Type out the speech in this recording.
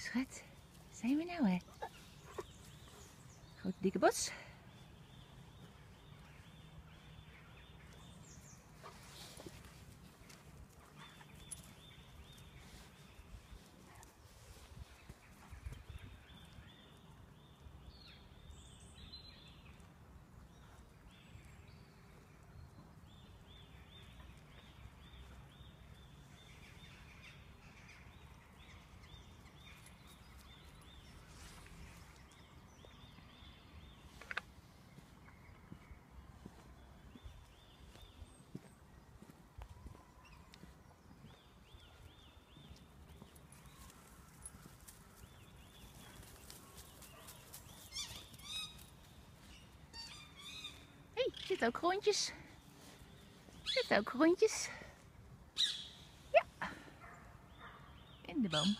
schat. Zijn we nou, hè? Groot dikke bos. Zit ook rondjes. Zit ook rondjes. Ja. In de boom.